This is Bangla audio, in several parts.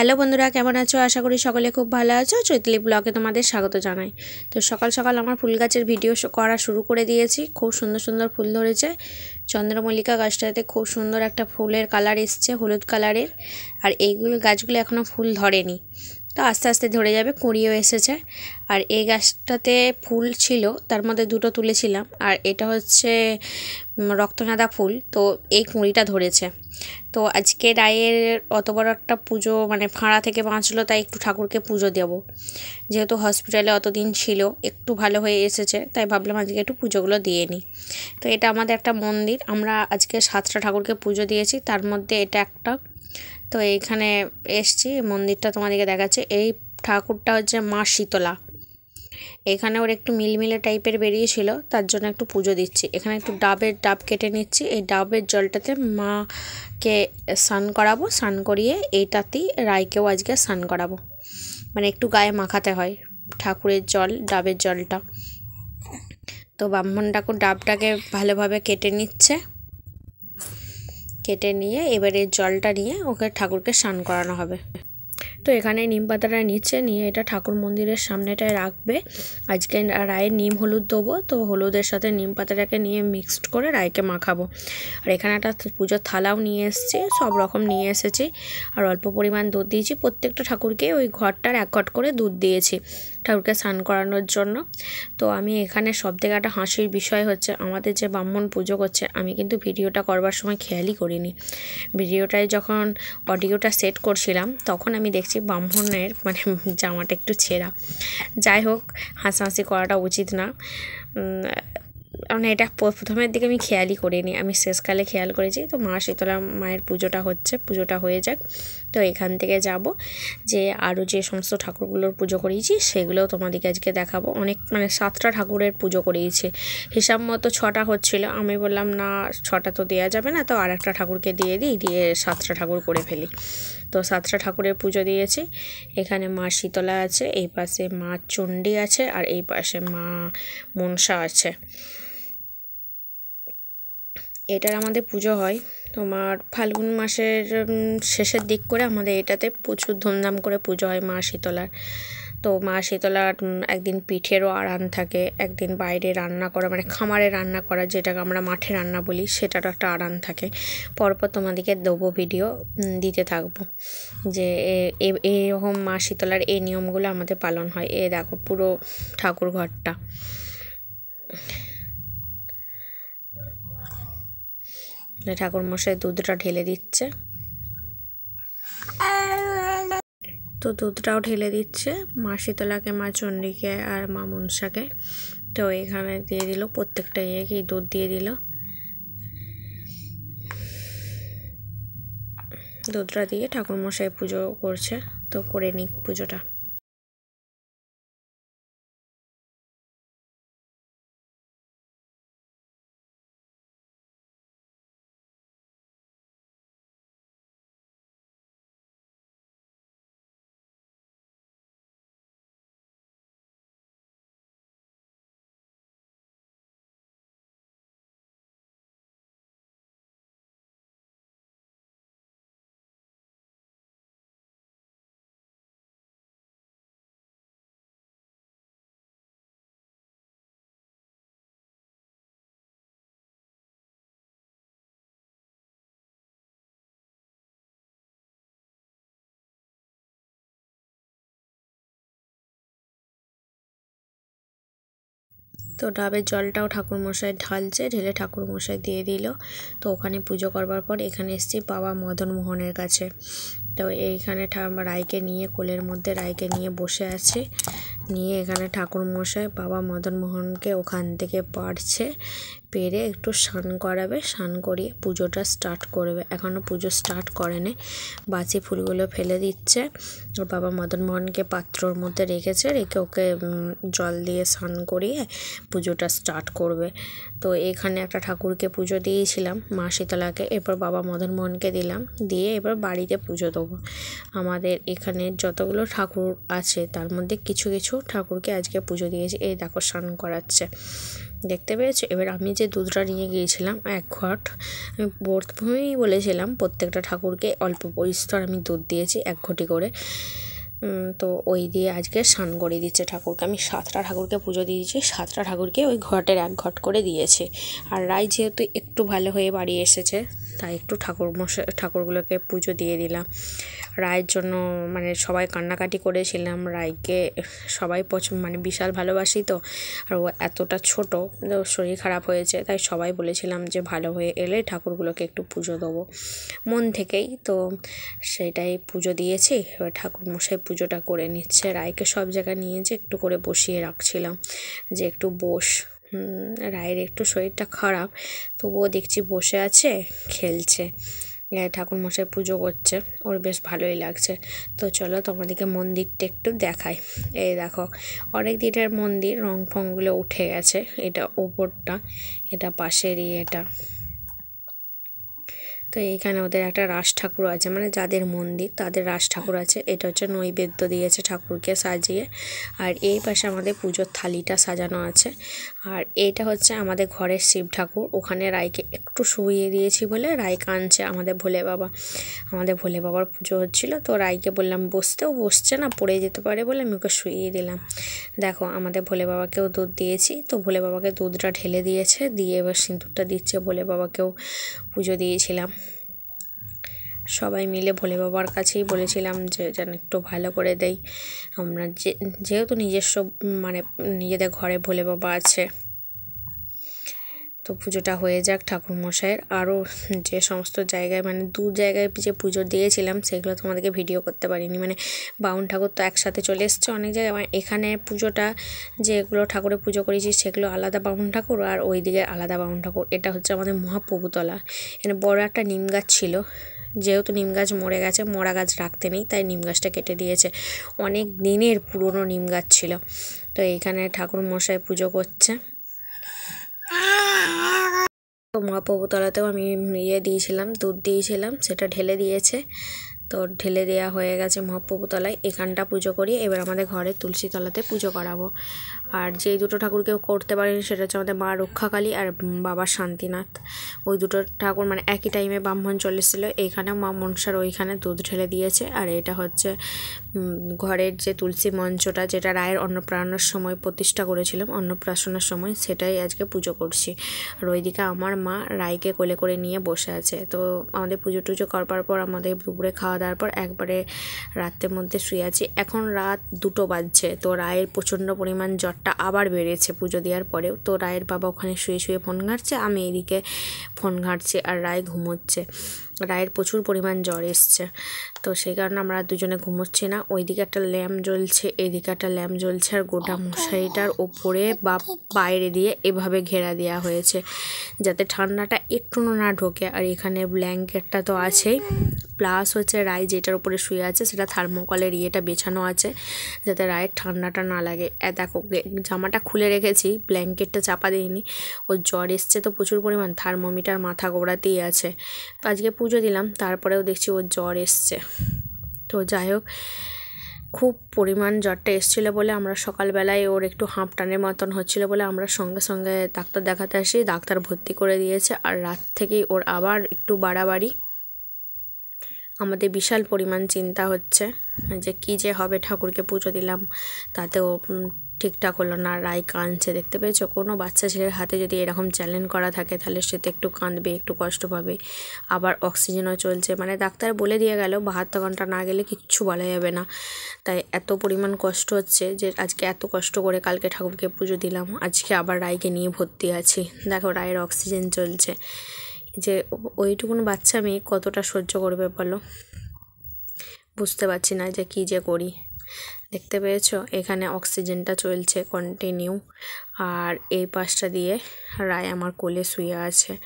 হ্যালো বন্ধুরা, কেমন আছো? আশা করি সকলে খুব ভালো আছো। চৈতলি ব্লগে তোমাদের স্বাগত জানাই। তো সকাল সকাল আমার ফুল গাছের ভিডিও করা শুরু করে দিয়েছি। খুব সুন্দর সুন্দর ফুল ধরেছে। চন্দ্রমল্লিকা গাছটাতে খুব সুন্দর একটা ফুলের কালার এসছে, হলুদ কালারের। আর এইগুলো গাছগুলো এখনও ফুল ধরেনি। তো আস্তে আস্তে ধরে যাবে, কুঁড়িও এসেছে। আর এই গাছটাতে ফুল ছিল, তার মধ্যে দুটো তুলেছিলাম। আর এটা হচ্ছে রক্তনাদা ফুল, তো এই কুঁড়িটা ধরেছে। তো আজকে রায়ের অত বড় একটা পুজো মানে ফাঁড়া থেকে বাঁচলো, তাই একটু ঠাকুরকে পুজো দেবো। যেহেতু হসপিটালে অতদিন ছিল, একটু ভালো হয়ে এসেছে, তাই ভাবলাম আজকে একটু পুজোগুলো দিয়ে নিই। তো এটা আমাদের একটা মন্দির, আমরা আজকে সাতটা ঠাকুরকে পুজো দিয়েছি, তার মধ্যে এটা একটা তো এইখানে এসছি, মন্দিরটা তোমাদেরকে দেখাচ্ছে। এই ঠাকুরটা হচ্ছে মা শীতলা। এখানে ওর একটু মিলমিলে টাইপের বেরিয়েছিল, তার জন্য একটু পুজো দিচ্ছি। এখানে একটু ডাবের ডাব কেটে নিচ্ছি। এই ডাবের জলটাতে মাকে স্নান করাবো, স্নান করিয়ে এইটাতেই রায়কেও আজকে স্নান করাবো। মানে একটু গায়ে মাখাতে হয় ঠাকুরের জল, ডাবের জলটা। তো ব্রাহ্মণ ঠাকুর ডাবটাকে ভালোভাবে কেটে নিচ্ছে। কেটে নিয়ে এবারে জলটা নিয়ে ওকে ঠাকুরকে স্নান করানো হবে। এখানে নিম পাতাটা নিচ্ছে নিয়ে এটা ঠাকুর মন্দিরের সামনেটায় রাখবে। আজকে রায়ের নিম হলুদ দেবো, তো হলুদের সাথে নিম পাতাটাকে নিয়ে মিক্সড করে রায়কে মাখাবো। আর এখানে একটা পুজোর থালাও নিয়ে এসেছি, সব রকম নিয়ে এসেছি। আর অল্প পরিমাণ দুধ দিয়েছি, প্রত্যেকটা ঠাকুরকে ওই ঘরটার এক ঘট করে দুধ দিয়েছি ঠাকুরকে স্নান করানোর জন্য। তো আমি এখানে সব থেকে একটা হাসির বিষয় হচ্ছে, আমাদের যে ব্রাহ্মণ পুজো করছে, আমি কিন্তু ভিডিওটা করবার সময় খেয়ালই করিনি। ভিডিওটায় যখন অডিওটা সেট করছিলাম, তখন আমি দেখছি ব্রাহ্মণের মানে জামাটা একটু ছেঁড়া। যাই হোক হাসাহাসি করাটা উচিত না। উম, মানে এটা প্রথমের দিকে আমি খেয়ালই করিনি। আমি শেষকালে খেয়াল করেছি। তো মা শীতলা মায়ের পুজোটা হচ্ছে পুজোটা হয়ে যাক। তো এখান থেকে যাব যে আরও যে সমস্ত ঠাকুরগুলোর পুজো করিয়েছি সেগুলোও তোমাদেরকে আজকে দেখাবো। অনেক মানে সাতটা ঠাকুরের পুজো করিয়েছি হিসাব মতো ছটা হচ্ছিল। আমি বললাম না ছটা তো দেওয়া যাবে না তো আর একটা ঠাকুরকে দিয়ে দিই দিয়ে সাতটা ঠাকুর করে ফেলি। তো সাতটা ঠাকুরের পুজো দিয়েছি। এখানে মা শীতলা আছে এই পাশে মা চণ্ডী আছে আর এই পাশে মা মনসা আছে। এটার আমাদের পুজো হয়। তোমার ফাল্গুন মাসের শেষের দিক করে আমাদের এটাতে প্রচুর ধুমধাম করে পুজো হয় মা শীতলার। তো মা শীতলার একদিন পিঠেরও আরান থাকে, একদিন বাইরে রান্না করা মানে খামারে রান্না করা, যেটাকে আমরা মাঠে রান্না বলি, সেটারও একটা আরান থাকে। পরপর তোমাদেরকে দেবো ভিডিও দিতে থাকব। যে এরকম মা শীতলার এই নিয়মগুলো আমাদের পালন হয়। এ দেখো পুরো ঠাকুর ঘরটা ঠাকুর মশাই দুধটা ঢেলে দিচ্ছে। তো দুধটাও ঢেলে দিচ্ছে মা শীতলাকে, মা চণ্ডীকে আর মা মনসাকে। তো এখানে দিয়ে দিল, প্রত্যেকটা ইয়েকেই দুধ দিয়ে দিল। দুধটা দিয়ে ঠাকুর মশাই পুজো করছে। তো করে নিক পুজোটা। তো ডাবের জলটাও ঠাকুরমশাই ঢালছে, ঢেলে ঠাকুরমশাই দিয়ে দিল। তো ওখানে পুজো করবার পর এখানে এসেছি বাবা মদন মোহনের কাছে। তো এইখানে রায়কে নিয়ে, কোলের মধ্যে রায়কে নিয়ে বসে আছে। নিয়ে এখানে ঠাকুরমশাই বাবা মদন মোহনকে ওখান থেকে পারছে পেরে একটু স্নান করাবে, স্নান করিয়ে পুজোটা স্টার্ট করবে। এখনও পুজো স্টার্ট করেনি। বাসি ফুলগুলো ফেলে দিচ্ছে। ওর বাবা মদন মোহনকে পাত্রর মধ্যে রেখেছে, রেখে ওকে জল দিয়ে স্নান করিয়ে পুজোটা স্টার্ট করবে। তো এখানে একটা ঠাকুরকে পুজো দিয়েছিলাম, মা শীতলাকে, এরপর বাবা মদন মোহনকে দিলাম। দিয়ে এবার বাড়িতে পুজো দেবো। আমাদের এখানে যতগুলো ঠাকুর আছে, তার মধ্যে কিছু কিছু ঠাকুরকে আজকে পুজো দিয়েছি। এই দেখো স্নান করাচ্ছে। দেখতে পেয়েছ? এবার আমি যে দুধটা নিয়ে গিয়েছিলাম, এক ঘট, আমি প্রথমেই বলেছিলাম প্রত্যেকটা ঠাকুরকে অল্প পরিস্তর আমি দুধ দিয়েছি, এক ঘটি করে। তো ওই দিয়ে আজকে স্নান করিয়ে দিচ্ছে ঠাকুরকে। আমি সাতটা ঠাকুরকে পুজো দিয়েছি, সাতটা ঠাকুরকে ওই ঘটের এক ঘট করে দিয়েছে। আর রায় যেহেতু একটু ভালো হয়ে বাড়ি এসেছে, তাই একটু ঠাকুর মশাই ঠাকুরগুলোকে পুজো দিয়ে দিলাম। রায়ের জন্য মানে সবাই কান্নাকাটি করেছিলাম। রায়কে সবাই পছন্দ মানে বিশাল ভালোবাসি তো। আর ও এতটা ছোট শরীর খারাপ হয়েছে, তাই সবাই বলেছিলাম যে ভালো হয়ে এলে ঠাকুরগুলোকে একটু পুজো দেবো। মন থেকেই তো সেটাই পুজো দিয়েছি। এবার ঠাকুর মশাই পুজোটা করে নিচ্ছে। রায়কে সব জায়গায় নিয়ে যে একটু করে বসিয়ে রাখছিলাম যে একটু বস। রায়ের একটু শরীরটা খারাপ, তবুও দেখছি বসে আছে, খেলছে। ঠাকুরমশাই পুজো করছে। ওর বেশ ভালোই লাগছে। তো চলো তোমাদেরকে মন্দিরটা একটু দেখাই। এই দেখো, অনেক দিনের মন্দির, রং ফংগুলো উঠে গেছে। এটা ওপরটা, এটা পাশেরই এটা। তো এইখানে ওদের একটা রাস ঠাকুর আছে মানে যাদের মন্দির তাদের রাস ঠাকুর আছে। এটা হচ্ছে নৈবেদ্য দিয়েছে ঠাকুরকে সাজিয়ে। আর এই পাশে আমাদের পুজোর থালিটা সাজানো আছে। আর এইটা হচ্ছে আমাদের ঘরের শিব ঠাকুর। ওখানে রায়কে একটু শুইয়ে দিয়েছি বলে রায় কাঁদছে আমাদের ভোলে বাবা। আমাদের ভোলে বাবার পুজো হচ্ছিল, তো রায়কে বললাম, বসতেও বসছে না, পড়ে যেতে পারে বলে আমি ওকে শুইয়ে দিলাম। দেখো, আমাদের ভোলে বাবাকেও দুধ দিয়েছি, তো ভোলে বাবাকে দুধটা ঢেলে দিয়েছে, দিয়ে এবার সিঁদুরটা দিচ্ছে, ভোলে বাবাকেও পুজো দিয়েছিলাম। সবাই মিলে ভোলে বাবার কাছেই বলেছিলাম যে যেন একটু ভালো করে দেয় আমরা যে, যেহেতু নিজস্ব মানে নিজেদের ঘরে ভোলে বাবা আছে। তো পুজোটা হয়ে যাক ঠাকুরমশাইয়ের। আরও যে সমস্ত জায়গায় মানে দু জায়গায় যে পুজো দিয়েছিলাম, সেগুলো তোমাদেরকে ভিডিও করতে পারিনি। মানে বাউন ঠাকুর তো একসাথে চলে এসছে অনেক জায়গায়। মানে এখানে পুজোটা যেগুলো ঠাকুরের পুজো করেছি, সেগুলো আলাদা বাউন ঠাকুর আর ওই দিকে আলাদা বাউন ঠাকুর। এটা হচ্ছে আমাদের মহাপ্রভুতলা। এখানে বড় একটা নিম গাছ ছিল। যেহেতু নিম গাছ মরে গেছে, মরা গাছ রাখতে নেই, তাই নিম গাছটা কেটে দিয়েছে। অনেক দিনের পুরনো নিম গাছ ছিল। তো এইখানে ঠাকুর মশাই পুজো করছে। তো মহাপ্রভুতলাতেও আমি ইয়ে দিয়েছিলাম, দুধ দিয়েছিলাম, সেটা ঢেলে দিয়েছে। তো ঢেলে দেওয়া হয়ে গেছে মহাপ্রভুতলায়। এখানটা পুজো করি, এবার আমাদের ঘরে তুলসী তলাতে পুজো করাবো। আর যেই দুটো ঠাকুরকে করতে পারিনি, সেটা হচ্ছে আমাদের মা রক্ষাকালী আর বাবা শান্তিনাথ। ওই দুটো ঠাকুর মানে একই টাইমে ব্রাহ্মণ চলে এসেছিল এইখানে মা মনসার ওইখানে দুধ ঢেলে দিয়েছে। আর এটা হচ্ছে ঘরের যে তুলসী মঞ্চটা, যেটা রায়ের অন্নপ্রাশনের সময় প্রতিষ্ঠা করেছিলাম, অন্নপ্রাশনের সময় সেটাই আজকে পুজো করছি। আর ওইদিকে আমার মা রায়কে কোলে করে নিয়ে বসে আছে। তো আমাদের পুজো টুজো করবার পর আমাদের দুপুরে খাওয়া দাওয়ার পর একবারে রাতের মধ্যে শুয়ে আছি। এখন রাত দুটো বাজছে, তো রায়ের প্রচণ্ড পরিমাণ জ্বরটা আবার বেড়েছে পুজো দেওয়ার পরেও। তো রায়ের বাবা ওখানে শুয়ে শুয়ে ফোন ঘাঁটছে, আমি এদিকে ফোন ঘাঁটছি আর রায় ঘুমোচ্ছে। রায়ের প্রচুর পরিমাণ জ্বর এসছে, তো সেই কারণে আমরা দুজনে ঘুমোচ্ছি না। ওইদিকে একটা ল্যাম্প জ্বলছে, এদিকে একটা ল্যাম্প জ্বলছে আর গোটা মশারিটার ওপরে বা বাইরে দিয়ে এভাবে ঘেরা দেওয়া হয়েছে, যাতে ঠান্ডাটা একটু না ঢোকে। আর এখানে ব্ল্যাঙ্কেটটা তো আছেই প্লাস হচ্ছে রায় যেটার উপরে শুয়ে আছে, সেটা থার্মোকলের ইয়েটা বেছানো আছে, যাতে রায়ের ঠান্ডাটা না লাগে। দেখো জামাটা খুলে রেখেছি, ব্ল্যাঙ্কেটটা চাপা দিইনি। ওর জ্বর এসছে তো প্রচুর পরিমাণ, থার্মোমিটার মাথা গোড়াতেই আছে। আজকে পুজো দিলাম, তারপরেও দেখছি ওর জ্বর এসছে। তো যাই হোক, খুব পরিমাণ জ্বরটা এসেছিল বলে আমরা সকালবেলায় ওর একটু হাঁপ টানের মতন হচ্ছিল বলে আমরা সঙ্গে সঙ্গে ডাক্তার দেখাতে আসি, ডাক্তার ভর্তি করে দিয়েছে। আর রাত থেকেই ওর আবার একটু বাড়াবাড়ি। আমাদের বিশাল পরিমাণ চিন্তা হচ্ছে যে কী যে হবে ঠাকুরকে পুজো দিলাম। তাতেও ঠিকঠাক হলো না। রায় কাঁদছে, দেখতে পেয়েছ? কোনো বাচ্চা ছেলের হাতে যদি এরকম চ্যালেঞ্জ করা থাকে, তাহলে সে তো একটু কাঁদবে, একটু কষ্ট পাবে। আবার অক্সিজেনও চলছে। মানে ডাক্তার বলে দিয়ে গেল, বাহাত্তর ঘণ্টা না গেলে কিচ্ছু বলা যাবে না। তাই এত পরিমাণ কষ্ট হচ্ছে যে আজকে এত কষ্ট করে কালকে ঠাকুরকে পুজো দিলাম। আজকে আবার রায়কে নিয়ে ভর্তি আছি। দেখো, রায়ের অক্সিজেন চলছে। যে ওইটুকুন বাচ্চা মেয়ে কতটা সহ্য করবে বলো? বুঝতে পারছি না যে কী যে করি। দেখতে পেয়েছ? এখানে অক্সিজেনটা চলছে কন্টিনিউ আর এই পাশটা দিয়ে রায় আমার কোলে শুয়ে আছে।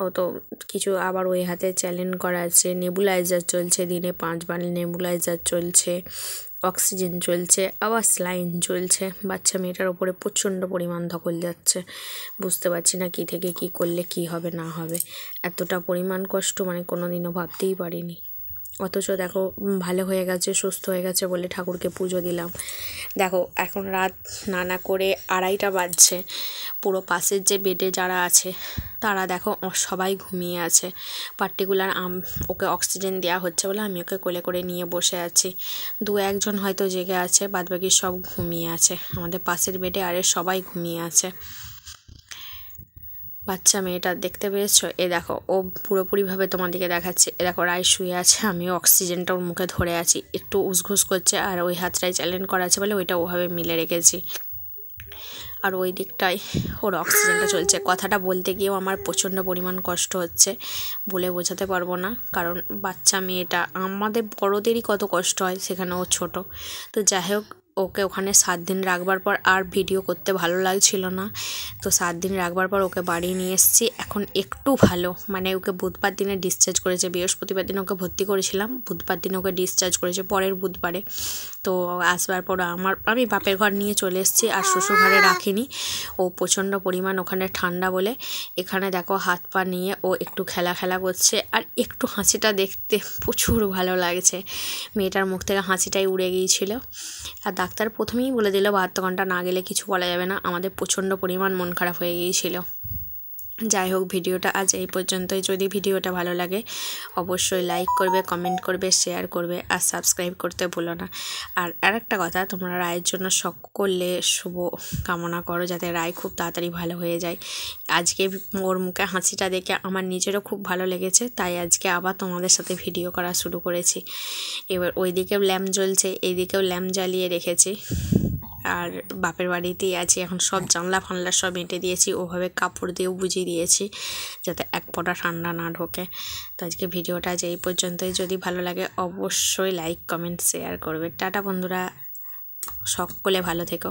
ও তো কিছু আবার ওই হাতে চ্যালেঞ্জ করা আছে। নেবুলাইজার চলছে দিনে পাঁচবার। নেবুলাইজার চলছে। অক্সিজেন চলছে, আবার স্লাইন চলছে, বাচ্চা মেয়েটার ওপরে প্রচণ্ড পরিমাণ ধকল যাচ্ছে। বুঝতে পারছি না কী থেকে কি করলে কি হবে না হবে। এতটা পরিমাণ কষ্ট মানে কোনো দিনও ভাবতেই পারিনি। অথচ দেখো ভালো হয়ে গেছে, সুস্থ হয়ে গেছে বলে ঠাকুরকে পুজো দিলাম। দেখো, এখন রাত না না করে আড়াইটা বাজছে। পুরো পাশের যে বেডে যারা আছে, তারা দেখো সবাই ঘুমিয়ে আছে। পার্টিকুলার আম, ওকে অক্সিজেন দেওয়া হচ্ছে বলে আমি ওকে কোলে করে নিয়ে বসে আছি। দু একজন হয়তো জেগে আছে, বাদবাকি সব ঘুমিয়ে আছে। আমাদের পাশের বেডে আরে সবাই ঘুমিয়ে আছে। বাচ্চা মেয়েটা দেখতে পেয়েছ? এ দেখো, ও পুরোপুরিভাবে তোমাদেরকে দেখাচ্ছে। এ দেখো, রায় শুয়ে আছে, আমিও অক্সিজেনটা ওর মুখে ধরে আছি। একটু উসঘুস করছে আর ওই হাতটাই চ্যালেঞ্জ করা আছে বলে ওইটা ওভাবে মিলে রেখেছি। আর ওই দিকটায় ওর অক্সিজেনটা চলছে। কথাটা বলতে গিয়েও আমার প্রচণ্ড পরিমাণ কষ্ট হচ্ছে বলে বোঝাতে পারব না। কারণ বাচ্চা মেয়েটা, আমাদের বড়োদেরই কত কষ্ট হয় সেখানে ও ছোট। তো যাই হোক ওকে ওখানে সাত দিন রাখবার পর আর ভিডিও করতে ভালো লাগছিল না। তো সাত দিন রাখবার পর ওকে বাড়ি নিয়ে এসেছি। এখন একটু ভালো। মানে ওকে বুধবার দিনে ডিসচার্জ করেছে। বৃহস্পতিবার দিনে ওকে ভর্তি করেছিলাম। বুধবার দিনে ওকে ডিসচার্জ করেছে পরের বুধবারে। তো আসবার পর আমার, আমি বাপের ঘর নিয়ে চলে এসেছি আর শ্বশুর ঘরে রাখিনি। ও প্রচণ্ড পরিমাণ ওখানে ঠান্ডা বলে। এখানে দেখো হাত পা নিয়ে ও একটু খেলা খেলা করছে। আর একটু হাসিটা দেখতে প্রচুর ভালো লাগছে। মেয়েটার মুখ থেকে হাসিটাই উড়ে গিয়েছিল। আর ডাক্তার প্রথমেই বলে দিল, বাহাত্তর ঘণ্টা না গেলে কিছু বলা যাবে না। আমাদের প্রচণ্ড পরিমাণ মন খারাপ হয়ে গিয়েছিল। যাই হোক, ভিডিওটা আজ এই পর্যন্তই। যদি ভিডিওটা ভালো লাগে, অবশ্যই লাইক করবে কমেন্ট করবে শেয়ার করবে আর সাবস্ক্রাইব করতে ভুলো না। আর আরেকটা কথা, তোমরা রায়ের জন্য সকলে শুভ কামনা করো যাতে রায় খুব তাড়াতাড়ি ভালো হয়ে যায়। আজকে ওর মুখে হাসিটা দেখে আমার নিজেরও খুব ভালো লেগেছে, তাই আজকে আবার তোমাদের সাথে ভিডিও করা শুরু করেছি। এবার ওইদিকেও ল্যাম্প জ্বলছে, এইদিকেও ল্যাম্প জ্বালিয়ে রেখেছি। আর বাপের বাড়িতেই আছি এখন সব জানলা ফানলা সব এঁটে দিয়েছি ওভাবে কাপড় দিয়েও বুঝিয়ে দিয়েছি যাতে এক পটা ঠান্ডা না ঢোকে। তো আজকে ভিডিওটা যে এই পর্যন্তই যদি ভালো লাগে অবশ্যই লাইক কমেন্ট শেয়ার করবে। টাটা বন্ধুরা সকলে ভালো থেকো।